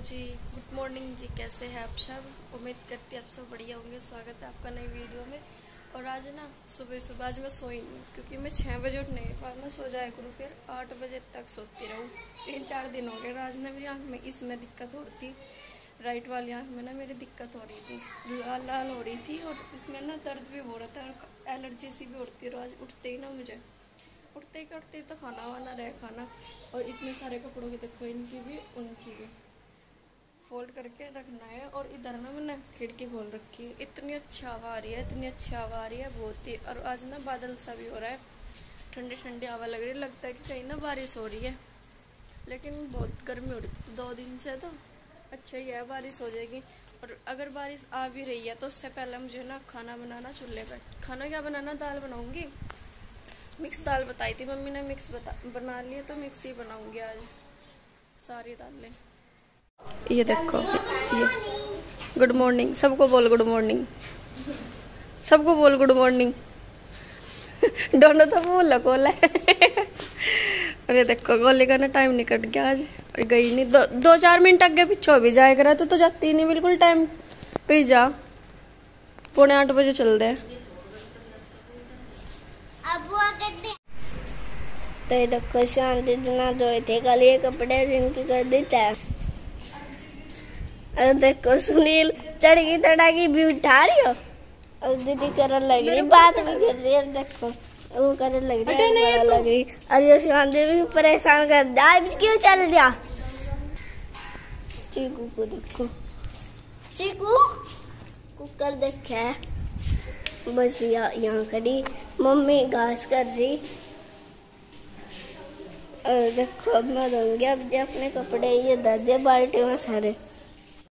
जी good morning जी, कैसे हैं आप सब? उम्मीद करती आप सब बढ़िया होंगे। स्वागत है आपका नई वीडियो में। और आज ना सुबह सुबह आज मैं सोई नहीं क्योंकि मैं छः बजे उठने के बाद ना सो जाया करूँ, फिर आठ बजे तक सोती रहूँ। तीन चार दिन हो गए आज ना मेरी आँख में इसमें दिक्कत हो रही थी। राइट वाली आँख में ना मेरी दिक्कत हो रही थी। लाल लाल हो रही थी और इसमें ना दर्द भी हो रहा था और एलर्जी सी भी होती और आज उठते ही ना मुझे। उठते ही करते तो खाना वाना रहे खाना। और इतने सारे कपड़ों के देखो इनकी भी, उनकी भी। फोल्ड करके रखना है और इधर ना मैंने खिड़की खोल रखी है। इतनी अच्छी हवा आ रही है, इतनी अच्छी हवा आ रही है, बहुत ही। और आज ना बादल सा भी हो रहा है। ठंडी ठंडी हवा लग रही है, लगता है कि कहीं ना बारिश हो रही है। लेकिन बहुत गर्मी हो रही थी दो दिन से तो अच्छा ही है, बारिश हो जाएगी। और अगर बारिश आ भी रही है तो उससे पहले मुझे ना खाना बनाना, चूल्हे पर खाना क्या बनाना? दाल बनाऊँगी। मिक्स दाल बताई थी। मम्मी ने मिक्स बता, बना लिया तो मिक्स ही बनाऊँगी आज। सारी दालें। ये देखो ये। गुड मॉर्निंग सबको बोल गुड मॉर्निंग सबको बोल गुड मॉर्निंग दोनों तो बोल कोल है और ये देखो गोली का ना टाइम निकट गया आज। और गई नहीं दो दो चार मिनट आगे पीछे भी जाए करा तो, तो जाती नहीं बिल्कुल टाइम पे जा। पौने आठ बजे चल दे। तो ये देखो शांति जना धोए थे कल ये कपड़े जिनकी कर देता है और देखो सुनील चढ़गी तड़ागी भी उठा रही हो? और दीदी करने लग रही बात भी कर रही है देखो। वो करने लग रही है बुरा लग रही। और ये शांति भी परेशान कर दिया। क्यों चल दिया? चीकू को देखो। चीकू कुकर देखा है। बस यहाँ खड़ी। मम्मी घास कर रही। और देखो मैं दूँगी अब जो अपने कपड़े ये दर्जे बाल्टी में सारे।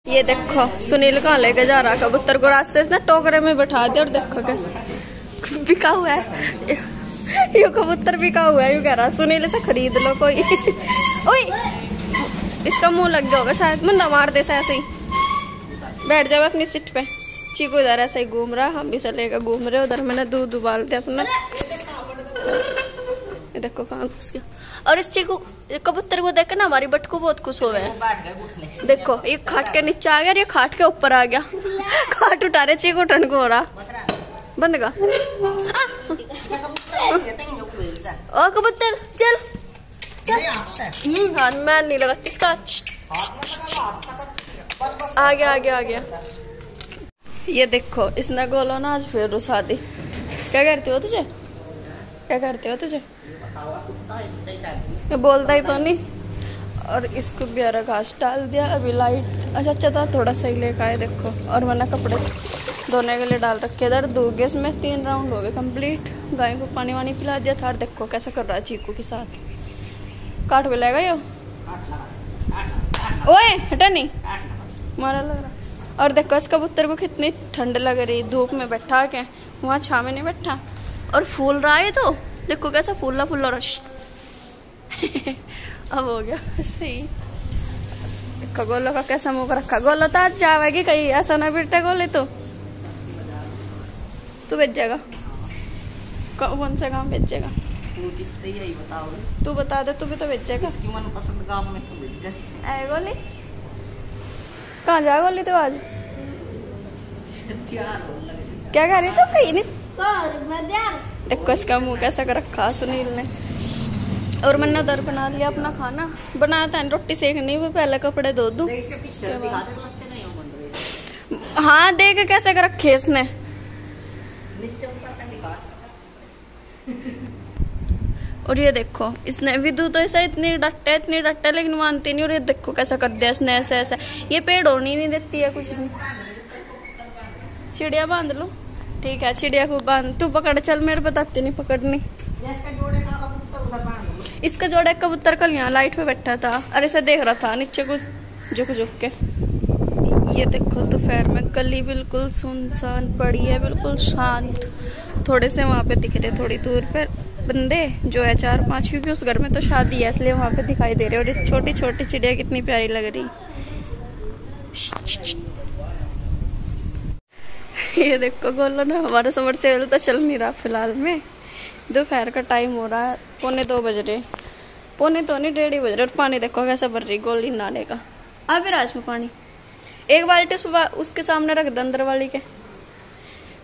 ये देखो, सुनील कहाँ लेके जा रहा कबूतर को रास्ते से ना टोकरे में बैठा दे और देखो कैसे बिका हुआ है। ये कबूतर बिका हुआ है, यू कह रहा सुनील से खरीद लो कोई। ओए! इसका मुँह लग गया होगा शायद मुंदा मार दे ऐसे ही। बैठ जाओ अपनी सीट पे। चीकू इधर ऐसे ही घूम रहा हम भी चलेगा घूम रहे उधर मैंने दूध उबाल दिया अपना। ये देखो कहाँ घुस गया। और इस चीकू कबूतर को देख के ना, हमारी बटकू बहुत खुश हो गए देखो, ये खाट के नीचे आ गया और ये खाट के ऊपर आ गया। खाट उठा रहे चीकू टन को हो रहा बंद का ओ, कबूतर, चल। हाँ मैं नहीं लगा, इसका आ गया आ गया आ गया। ये देखो, इसने गोलो ना आज फिर रुसा दी। क्या करती हो तुझे? क्या करते हो तुझे? ये बोलता ही तो नहीं। और इसको भी हरा घास डाल दिया। अभी लाइट अच्छा अच्छा था, थोड़ा सा ही लेकर आए, देखो। और मैंने कपड़े धोने के लिए डाल रखे इधर। दो गैस में तीन राउंड हो गए कंप्लीट गाय को पानी वानी पिला दिया था। और देखो कैसा कर रहा है चीकू के साथ। काट भी लेगा यो? ओए, हटा नहीं। मारा लग रहा और देखो इस कबूतर को कितनी ठंड लग रही। धूप में बैठा के। वहाँ छा में नहीं बैठा। और फूल रहा है तो। देखो कैसा फूला फूला रहा अब हो गया सही। देखो गोलो का कैसा मुँह रखा गोलो तो आज जाएगी कहीं ऐसा ना बेटे गोले तो। तू भेजेगा। कौन सा काम भेजेगा? तू बता दे तू भी तो भेजेगा। आए गोली। कहाँ जा गोली तो आज? क्या कर रही तू? कहीं नहीं। देखो इसका मुँह कैसा कर रखा सुनील ने। और मैंने उधर बना लिया अपना खाना। बनाया था रोटी सेकनी मैं पहले कपड़े धो दूँ। हाँ देख कैसे कर रखे इसने। और ये देखो इसने विदु तो ऐसा इतनी डट्टे इतनी डट्टे लेकिन मानती नहीं। और ये देखो कैसा कर दिया इसने ऐसे ऐसे। ये पेड़ होनी नहीं देती है कुछ नहीं चिड़िया बाँध लो। ठीक है चिड़िया को बाँध। तू पकड़ चल मेरे बताते नहीं पकड़नी। इसका जोड़ा कबूतर कल यहाँ लाइट पे बैठा था। अरे से देख रहा था नीचे को झुक झुक के। ये देखो दोपहर में गली बिल्कुल सुनसान पड़ी है बिल्कुल शांत। थोड़े से वहाँ पे दिख रहे थोड़ी दूर पर बंदे जो है चार पाँच क्योंकि उस घर में तो शादी है इसलिए वहाँ पे दिखाई दे रहे और ये छोटी छोटी चिड़िया कितनी प्यारी लग रही। ये देखो गोलो ना, हमारा समर सेल तो चल नहीं रहा फ़िलहाल में। दोपहर का टाइम हो रहा है, पौने दो बज रहे। पौने तो नहीं, डेढ़ बज रहे, और पानी देखो कैसा भर रही गोली नाले का। आ भी रहा पानी। एक बाल्टी सुबह उसके सामने रख दे अंदर वाली के।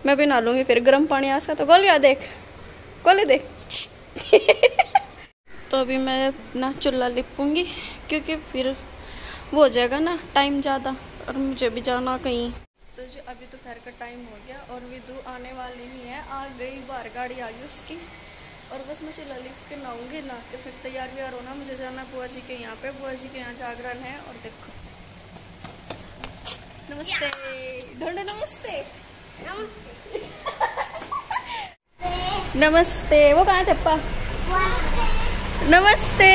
मैं भी लूँगी, फिर गर्म पानी आ सकता तो गोलिया देख। गोली देख। तो अभी मैं ना चूल्हा लिपूँगी, क्योंकि फिर वो हो जाएगा ना टाइम ज़्यादा, और मुझे भी जाना कहीं। तो जी अभी दोपहर का टाइम हो गया और विदु आने वाली ही है। आ गई बाहर गाड़ी आ गई उसकी। और बस मैं चूल्हा लिप के नहाऊँगी नहा के फिर तैयार व्यार होना मुझे जाना बुआ जी के यहाँ पे। बुआ जी के यहाँ जागरण है और देखो। नमस्ते। ढोंडो नमस्ते। नमस्ते। वो कहाँ थे पा नमस्ते।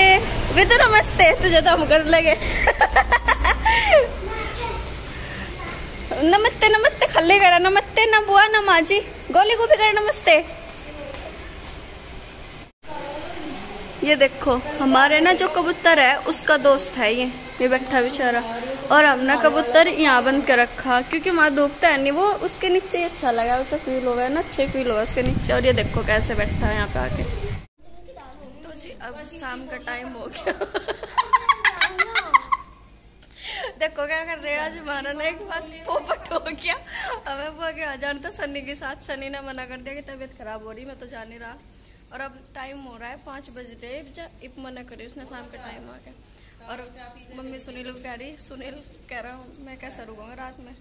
वे तो नमस्ते। तुझे तो हम कर लगे। नमस्ते नमस्ते खल्ले करा, नमस्ते, ना बुआ, ना माँ जी गोली को भी करे, नमस्ते। ये देखो, हमारे ना जो कबूतर है, उसका दोस्त है ये ये बैठा बेचारा। और हमने कबूतर यहाँ बंद कर रखा, क्योंकि वहाँ धूपता है नहीं, वो उसके नीचे अच्छा लगा, उसे फील हो गया ना, अच्छे फील हुआ उसके नीचे। और ये देखो कैसे बैठा है यहाँ पे आके। तो जी, अब शाम का टाइम हो गया। देखो क्या कर रहे हैं? आज हमारा ना एक बात पोपट हो गया। हमें वो क्या जान था सनी के साथ सनी ने मना कर दिया कि तबीयत खराब हो रही मैं तो जा नहीं रहा। और अब टाइम हो रहा है पाँच बज रहे इप मना करी उसने शाम का टाइम आ गया। और मम्मी सुनील कह रही सुनील कह रहा हूँ मैं कैसा रुकूँगा रात में?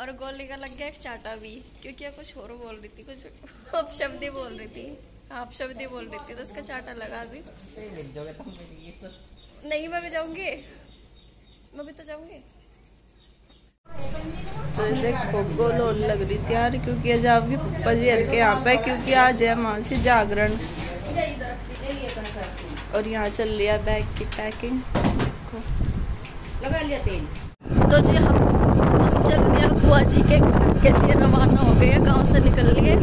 और गोली का लग गया एक चाटा भी क्योंकि ये कुछ और बोल रही थी कुछ अब शब्द ही बोल रही थी आप शब्द ही बोल रही थी तो उसका चाटा लगा अभी नहीं मैं भी जाऊँगी। मैं भी तो जाऊँगी। तो देखो गोल लग रही थी यार क्योंकि आज आपकी पप्पा जी हर के यहाँ पे क्योंकि आज है वहाँ से जागरण। और यहाँ चल लिया बैग की पैकिंग लगा लिया तेल। तो जी हम हम चल दिया बुआ जी के घर के लिए रवाना हो गए गाँव से निकल लिए।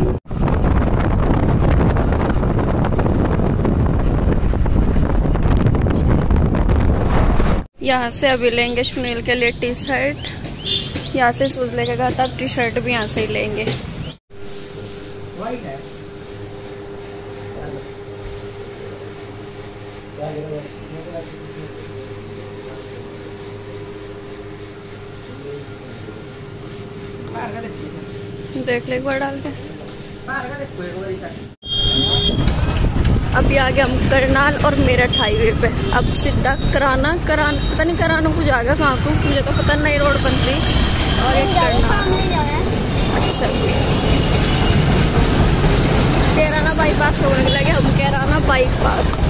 यहाँ से अभी लेंगे सुनील के लिए टी शर्ट। यहाँ से सूज लेके गया था अब टी शर्ट भी यहाँ से ही लेंगे देख ले एक बार डाल के अभी आ गया हम करनाल और मेरठ हाईवे पे। अब सीधा कराना करान पता नहीं कराना को जाएगा कहाँ को? मुझे तो पता नहीं रोड बन रही। और एक करनाल अच्छा। कैराना बाईपास होने लगे हम कैराना बाईपास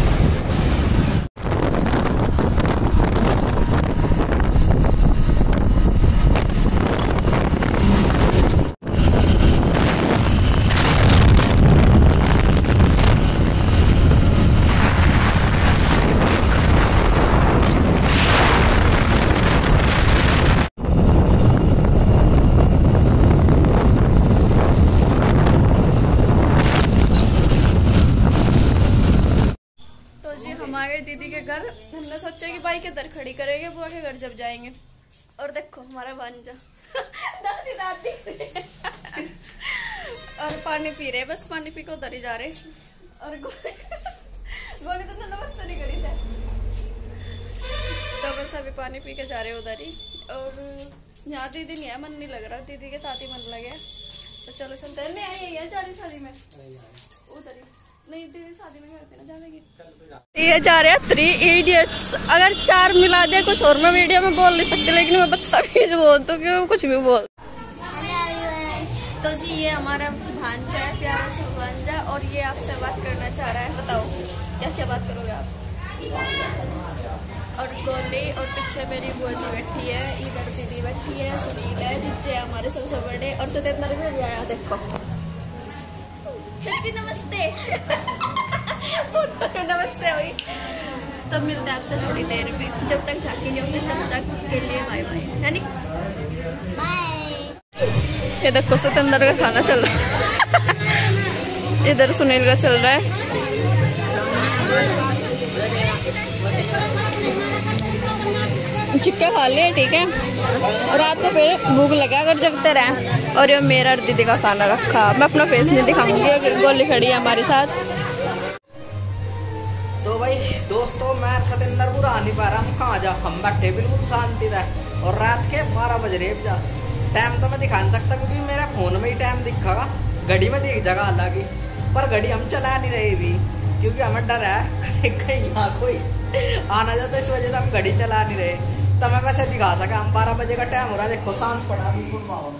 तो जी हमारे दीदी के घर हमने सोचा कि बाइक इधर खड़ी करेंगे बुआ के घर जब जाएँगे। और देखो हमारा भांजा दादी दादी। और पानी पी रहे बस पानी पी को उधर ही जा रहे। और गोली तो नमस्ते नहीं करी से। तो बस अभी पानी पी के जा रहे उधर ही। और यहाँ दीदी नहीं है मन नहीं लग रहा। दीदी के साथ ही मन लगे तो चलो चलते नहीं आई है चाली शादी में। उधर ही। ये जा रहे हैं थ्री इडियट्स अगर चार मिला दिया कुछ और मैं वीडियो में बोल नहीं सकती, लेकिन मैं बदतमीज बोल तो क्यों कुछ भी बोल। तो जी, ये हमारा भांजा है, प्यारा सा भांजा, और ये आपसे बात करना चाह रहा है, बताओ। क्या क्या बात करोगे आप? और गोली और पीछे मेरी बुआ जी बैठी है, इधर दीदी बैठी है, सुनील है, जिज्जे हमारे सबसे बड़े, और सत्येंद्र भी आया देखो। छुट्टी नमस्ते नमस्ते हुई तब मिलते हैं आपसे थोड़ी देर में। जब तक झांकी नहीं होती तब तक के लिए बाय बाय है नी ये देखो सतेंद्र का खाना चल रहा है। इधर सुनील का चल रहा है। चिक्के खा लिए ठीक है? और रात को फिर भूख लगा अगर जगते रहे। और ये मेरा दीदी का खाना रखा। मैं अपना फेस नहीं दिखाऊँगी, अगर गोली खड़ी है हमारे साथ। तो भाई, दोस्तों, मैं सतेंद्र बुरा नहीं पा रहा, हम कहाँ जा हम बैठे बिल्कुल शांति रह और रात के बारह बज रहे जा। टाइम तो मैं दिखा नहीं सकता, क्योंकि मेरे फ़ोन में ही टाइम दिखेगा। घड़ी में देख जगह अलग ही पर घड़ी हम चला नहीं रहे भी, क्योंकि हमें डर है। कहीं यहाँ कोई आना जाता इस वजह से हम घड़ी चला नहीं रहे। तो मैं वैसे दिखा सका, हम बारह बजे का टाइम हो रहा है, देखो शांत पड़ा, बिल्कुल माहौल।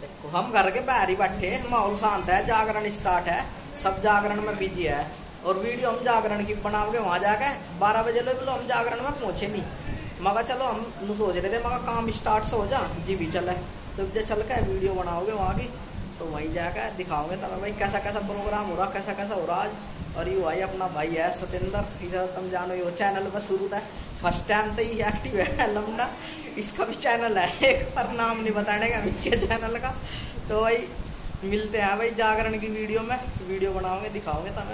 देखो, हम घर के बाहर ही बैठे माहौल शांत है, जागरण स्टार्ट है, सब जागरण में बिज़ी है। और वीडियो हम जागरण की बनाओगे, वहाँ जाके बारह बजे लोग हम जागरण में पहुँचे नहीं। मगर चलो, हम सोच रहे थे मगर काम स्टार्ट से हो जा, जी भी चले। तो जब चल के वीडियो बनाओगे वहाँ की तो वहीं जाकर दिखाओगे तब भाई कैसा कैसा प्रोग्राम हो रहा कैसा कैसा हो रहा आज। और यू भाई अपना भाई है सतेंद्र इधर तुम जानो ये चैनल पर शुरू था। फ़र्स्ट टाइम तो ये एक्टिव है लमडा इसका भी चैनल है, एक पर नाम नहीं बताने का, इसके चैनल का। तो भाई, मिलते हैं भाई जागरण की वीडियो में। वीडियो बनाओगे दिखाओगे तब।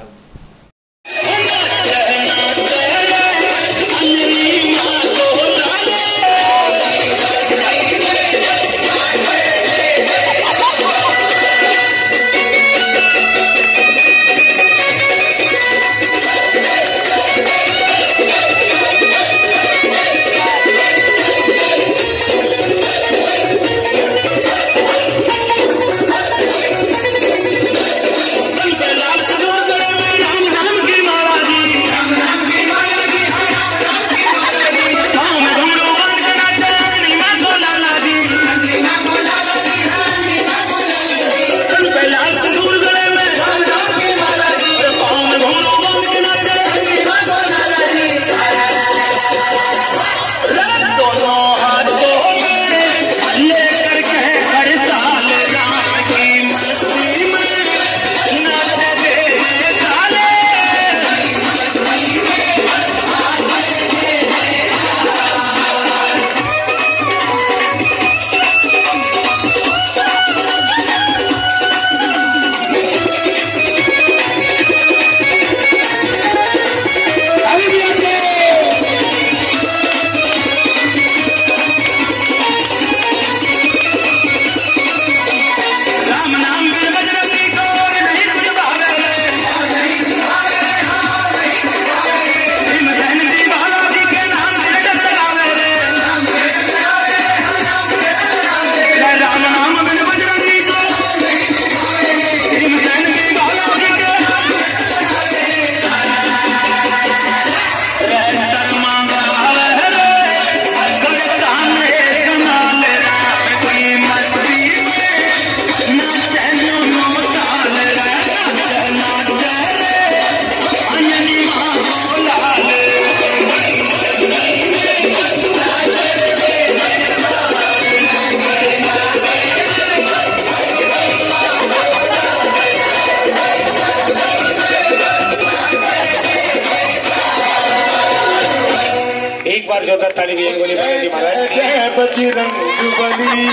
महाराज। जय बजरंग बली।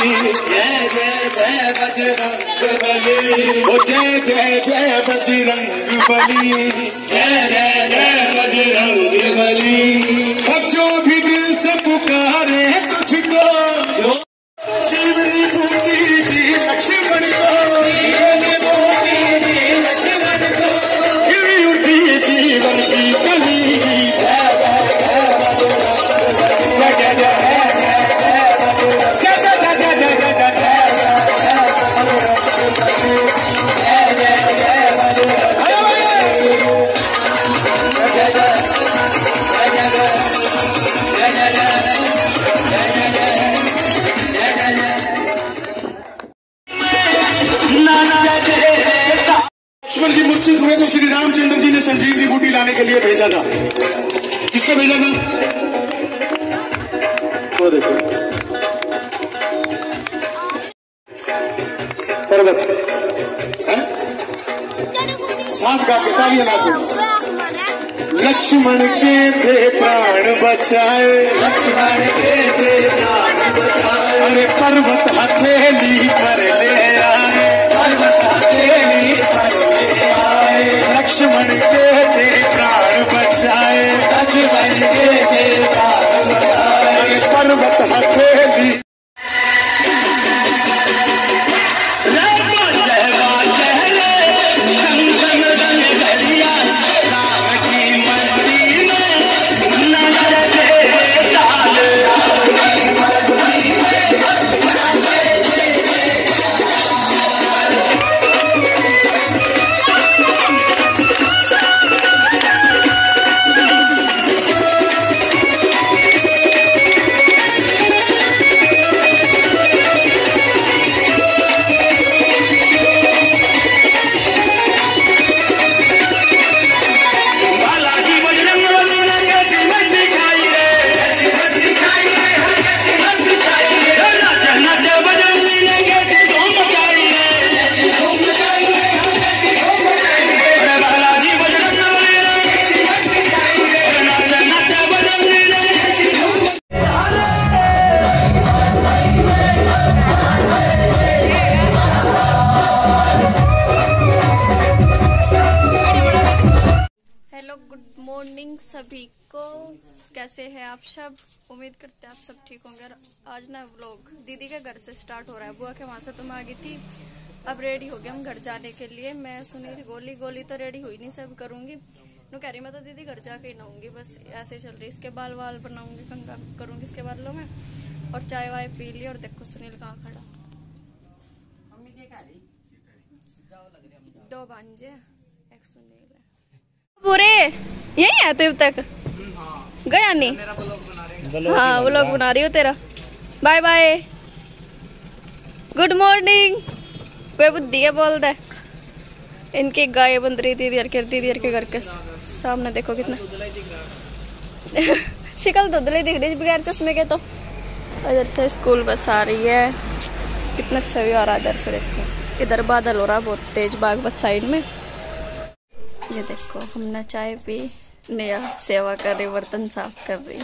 जय जय जय बजरंग बली। जय जय जय बजरंग बली। पर्वत। लक्ष्मण के थे प्राण बचाए। लक्ष्मण के थे प्राण बचाए। अरे पर्वत हथेली पर ले उम्मीद करते हैं आप सब ठीक होंगे। आज ना व्लॉग दीदी के घर से स्टार्ट हो रहा है। बुआ के वहाँ से तो मैं आ गई थी। अब रेडी हो गया हम घर जाने के लिए। मैं सुनील गोली गोली तो रेडी हुई नहीं सब करूँगी। नो कह रही मैं तो दीदी घर जाके ही नहाऊँगी बस ऐसे ही चल रही इसके बाल वाल बनाऊँगी कंगा करूँगी इसके बालों में। और चाय वाय पी ली और देखो सुनील कहाँ खड़ा। दो भांजे एक सुनील। पूरे यही है तब तक? गया नहीं? हाँ वो लोग बना रही हो तेरा। बाय बाय गुड मॉर्निंग वे बुद्धि है, बोल दे। इनकी गाय बंद रही थी दीदी के दीदी के घर के सामने देखो कितना। शिकल धुंधली दिख रही बगैर चश्मे के तो। इधर से स्कूल बस आ रही है। कितना अच्छा व्यू आ रहा है इधर से देखो। इधर बादल हो रहा बहुत तेज बागपत साइड में ये देखो हमने चाय पी। नया सेवा कर रही बर्तन साफ़ कर रही।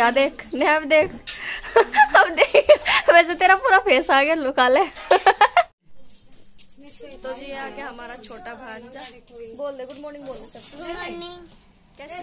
या देख नया अब देख। अब देख। वैसे तेरा पूरा फेस आ गया लुका ले। तो जी आ गया हमारा छोटा भांजा। बोल दे गुड मॉर्निंग बोल दे। सब गुड मॉर्निंग कैसे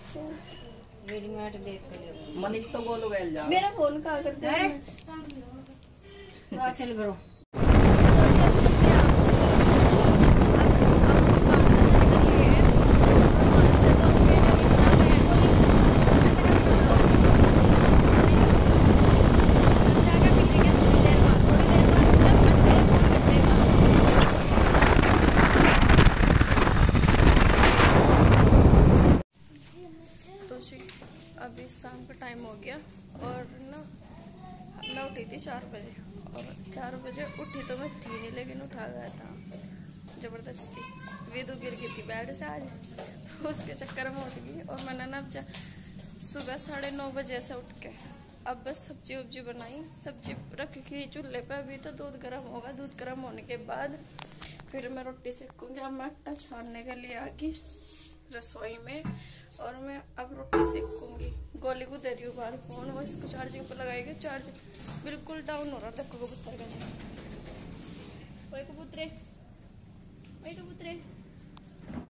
रेडीमेड देख मनीष तो बोलो गए जा। मेरा फ़ोन का करते हैं चल करो तो जी अभी शाम का टाइम हो गया और ना मैं उठी थी चार बजे और चार बजे उठी तो मैं थी नहीं, लेकिन उठा गया था। ज़बरदस्ती। विदु गिर गई थी बेड से आज। तो उसके चक्कर में उठ गई और मैंने ना अब जा- सुबह साढ़े नौ बजे से उठ के अब बस सब्ज़ी वब्जी बनाई। सब्ज़ी रख के चूल्हे पे अभी तो दूध गर्म होगा। दूध गर्म होने के बाद फिर मैं रोटी सेकूँगी। अब मैं आटा छानने के लिए आ गई रसोई में और मैं अब रोटी सेकूँगी। गोली को दे रही हूँ बाहर फ़ोन। वो इसको चार्जिंग पर लगाएगी। चार्ज बिल्कुल डाउन हो रहा था कबूतर कैसे? वही कबूतरे वही कबूतरे।